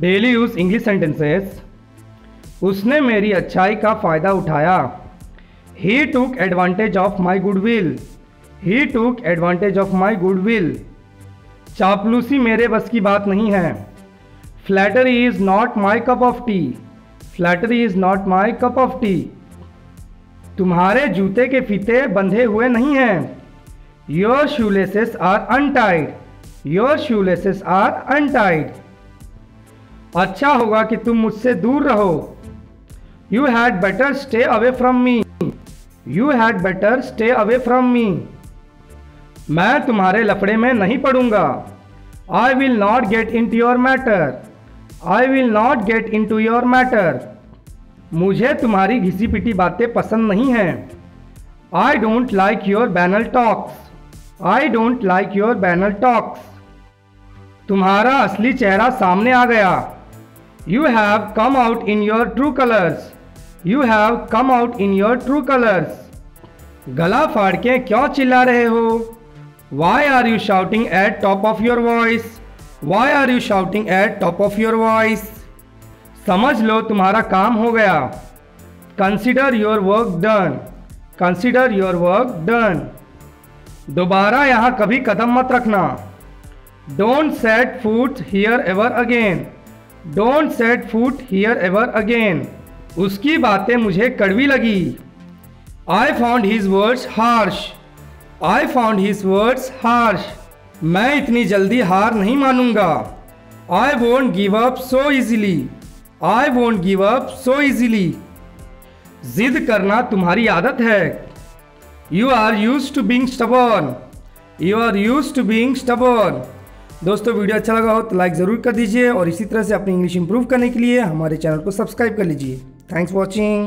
Daily use English sentences उसने मेरी अच्छाई का फ़ायदा उठाया। He took advantage of my goodwill he took advantage of my goodwill चापलूसी मेरे बस की बात नहीं है। Flattery is not my cup of tea flattery is not my cup of tea तुम्हारे जूते के फीते बंधे हुए नहीं हैं। Your shoelaces are untied your shoelaces are untied अच्छा होगा कि तुम मुझसे दूर रहो। You had better stay away from me you had better stay away from me मैं तुम्हारे लफड़े में नहीं पड़ूँगा। I will not get into your matter I will not get into your matter मुझे तुम्हारी घिसी पिटी बातें पसंद नहीं हैं। I don't like your banal talks I don't like your banal talks तुम्हारा असली चेहरा सामने आ गया। You have come out in your true colours you have come out in your true colours गला फाड़ के क्यों चिल्ला रहे हो? Why are you shouting at top of your voice why are you shouting at top of your voice समझ लो तुम्हारा काम हो गया। Consider your work done consider your work done दोबारा यहाँ कभी कदम मत रखना। Don't set foot here ever again don't set foot here ever again उसकी बातें मुझे कड़वी लगी। I found his words harsh I found his words harsh मैं इतनी जल्दी हार नहीं मानूँगा। I won't give up so easily I won't give up so easily जिद करना तुम्हारी आदत है। You are use to being stubborn you are use to being stubborn दोस्तों, वीडियो अच्छा लगा हो तो लाइक ज़रूर कर दीजिए और इसी तरह से अपनी इंग्लिश इंप्रूव करने के लिए हमारे चैनल को सब्सक्राइब कर लीजिए। Thanks watching